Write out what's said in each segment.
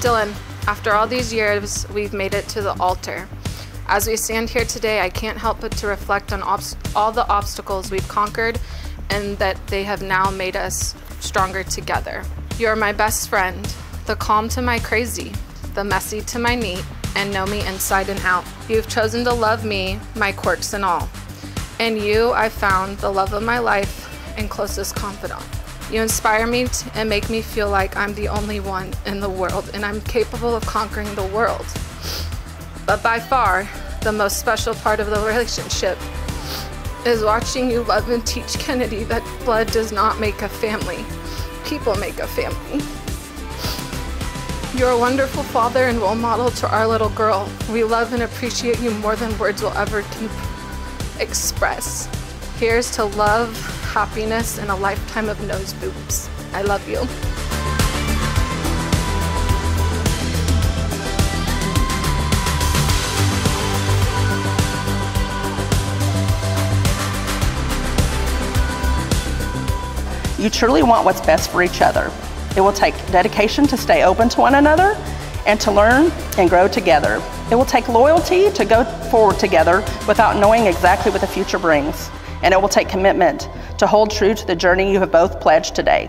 Dylan, after all these years, we've made it to the altar. As we stand here today, I can't help but to reflect on all the obstacles we've conquered and that they have now made us stronger together. You're my best friend, the calm to my crazy, the messy to my neat, and know me inside and out. You've chosen to love me, my quirks and all. In you, I found the love of my life and closest confidant. You inspire me and make me feel like I'm the only one in the world and I'm capable of conquering the world. But by far, the most special part of the relationship is watching you love and teach Kennedy that blood does not make a family, people make a family. You're a wonderful father and role model to our little girl. We love and appreciate you more than words will ever express. Here's to love, happiness, and a lifetime of nose boobs. I love you. You truly want what's best for each other. It will take dedication to stay open to one another and to learn and grow together. It will take loyalty to go forward together without knowing exactly what the future brings. And it will take commitment to hold true to the journey you have both pledged today.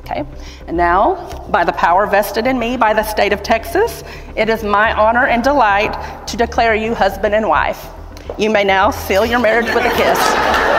Okay? And now, by the power vested in me by the state of Texas, it is my honor and delight to declare you husband and wife. You may now seal your marriage with a kiss.